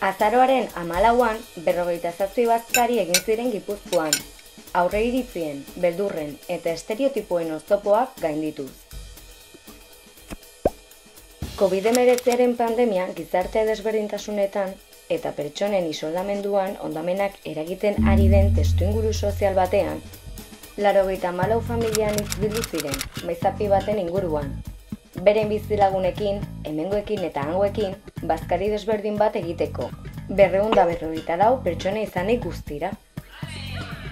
Azaroaren amalauan, berrogeita zazpi bazkari egin ziren gipuzkoan, aurre iritzien, beldurren eta estereotipoen oztopoak gaindituz. COVID-19 pandemia gizarte desberdintasunetan eta pertsonen isolamenduan ondamenak eragiten ari den testuinguru sozial batean, laro malau familian izbildu ziren, maizapi baten inguruan. Beren bizilagunekin, hemengoekin eta hangoekin, bazkari desberdin bat egiteko. Berreun da berroita dau pertsona izanik guztira.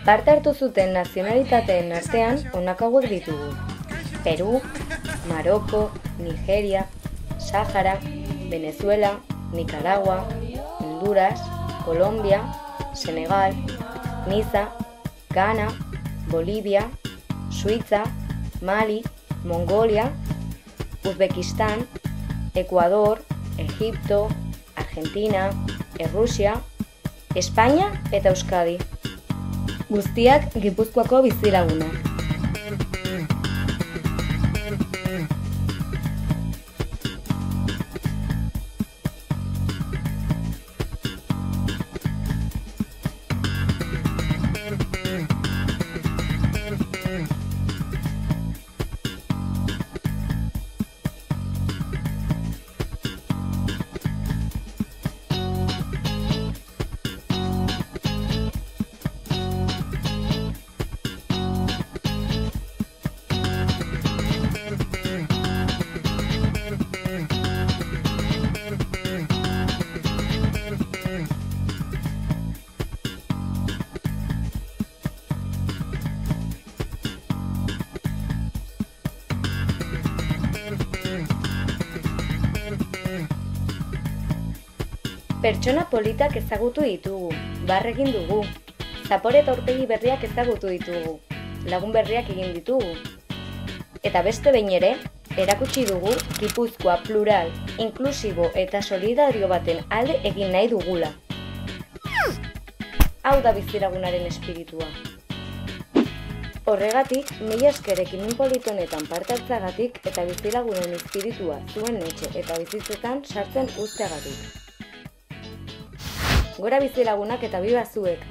Parte hartu zuten nazionalitateen artean onak hauek ditugu. Peru, Maroko, Nigeria, Sahara, Venezuela, Nicaragua, Honduras, Colombia, Senegal, Niza, Ghana, Bolivia, Suiza, Mali, Mongolia, Uzbekistan, Ecuador, Egipto, Argentina, Errusia, Espainia eta Euskadi. Guztiak Gipuzkoako bizilagunak. Pertsona politak ezagutu ditugu, barregin dugu. Zapore eta urtegi berriak ezagutu ditugu, lagun berriak egin ditugu. Eta beste behin ere, erakutsi dugu Gipuzkoa plural, inklusibo eta solidario baten alde egin nahi dugula. Hau da biziragunaren espiritua. Horregatik, mila eskerekin politonetan parte hartzagatik eta bizilagunen espiritua zuen etxe eta bizitzetan sartzen usteagatik. Gora bizilagunak eta biba zuek!